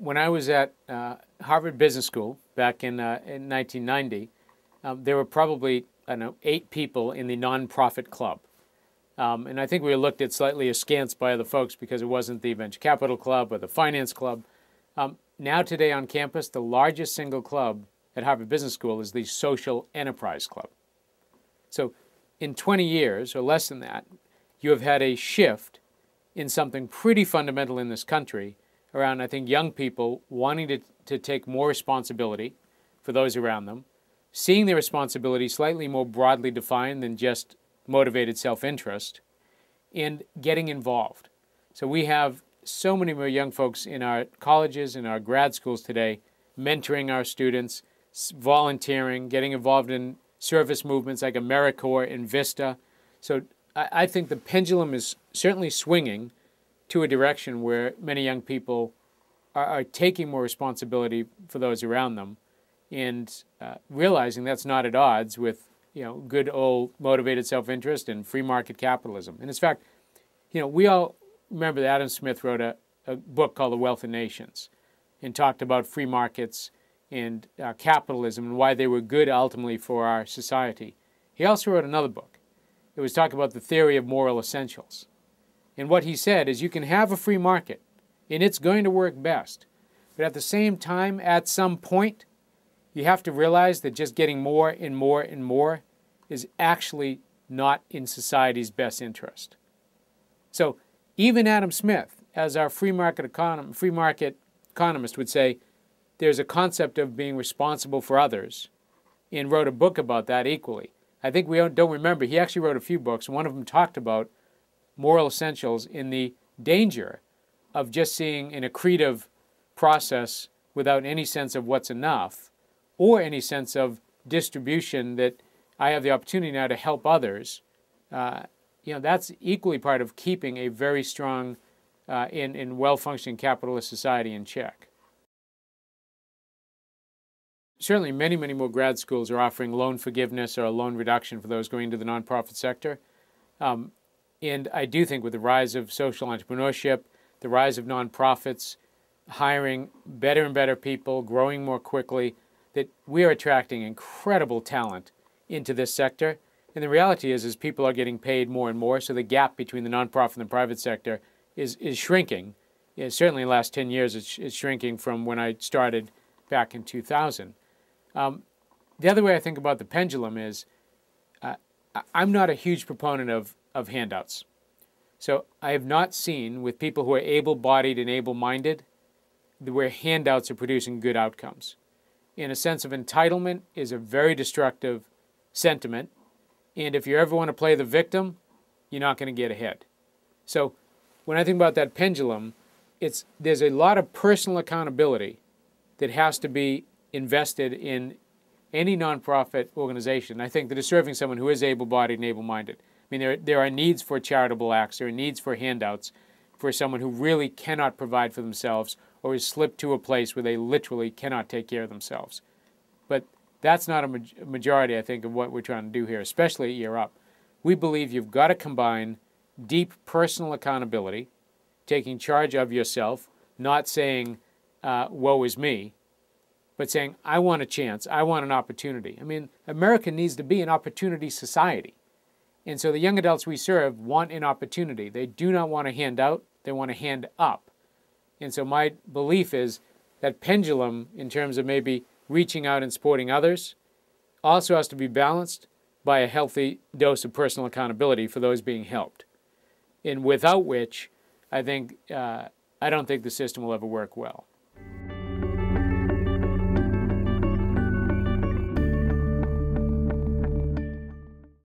when I was at uh, Harvard Business School back in, uh, in 1990, um, there were probably, I don't know, eight people in the nonprofit club. Um, and I think we were looked at slightly askance by other folks because it wasn't the venture capital club or the finance club. Um, now, today on campus, the largest single club at Harvard Business School is the Social Enterprise Club. So, in 20 years or less than that, you have had a shift in something pretty fundamental in this country around, I think, young people wanting to, to take more responsibility for those around them, seeing their responsibility slightly more broadly defined than just motivated self interest, and getting involved. So we have so many more young folks in our colleges and our grad schools today mentoring our students, volunteering, getting involved in service movements like AmeriCorps and Vista. So I think the pendulum is certainly swinging to a direction where many young people are, are taking more responsibility for those around them and uh, realizing that's not at odds with you know good old motivated self-interest and free market capitalism. And in fact, you know, we all remember that Adam Smith wrote a, a book called The Wealth of Nations and talked about free markets and uh, capitalism and why they were good ultimately for our society. He also wrote another book. It was talking about the theory of moral essentials. And what he said is you can have a free market and it's going to work best. But at the same time, at some point, you have to realize that just getting more and more and more is actually not in society's best interest. So even Adam Smith, as our free market, econom- free market economist, would say, there's a concept of being responsible for others, and wrote a book about that equally. I think we don't remember. He actually wrote a few books. One of them talked about moral essentials in the danger of just seeing an accretive process without any sense of what's enough or any sense of distribution that I have the opportunity now to help others. Uh, you know, that's equally part of keeping a very strong uh, and, and well functioning capitalist society in check certainly many, many more grad schools are offering loan forgiveness or a loan reduction for those going into the nonprofit sector. Um, and I do think with the rise of social entrepreneurship, the rise of nonprofits, hiring better and better people, growing more quickly, that we are attracting incredible talent into this sector. And the reality is, is people are getting paid more and more, so the gap between the nonprofit and the private sector is, is shrinking. Certainly in the last 10 years, it's, it's shrinking from when I started back in 2000. Um, the other way I think about the pendulum is uh, I'm not a huge proponent of, of handouts. So I have not seen with people who are able bodied and able minded where handouts are producing good outcomes. In a sense of entitlement is a very destructive sentiment. And if you ever want to play the victim, you're not going to get ahead. So when I think about that pendulum, it's there's a lot of personal accountability that has to be invested in any nonprofit organization. I think that is serving someone who is able-bodied and able-minded. I mean, there, there are needs for charitable acts, there are needs for handouts for someone who really cannot provide for themselves or is slipped to a place where they literally cannot take care of themselves. But that's not a majority, I think, of what we're trying to do here, especially Year Up. We believe you've got to combine deep personal accountability, taking charge of yourself, not saying, uh, woe is me, but saying, I want a chance, I want an opportunity. I mean, America needs to be an opportunity society. And so the young adults we serve want an opportunity. They do not want to hand out, they want to hand up. And so my belief is that pendulum, in terms of maybe reaching out and supporting others, also has to be balanced by a healthy dose of personal accountability for those being helped. And without which, I think uh, I don't think the system will ever work well.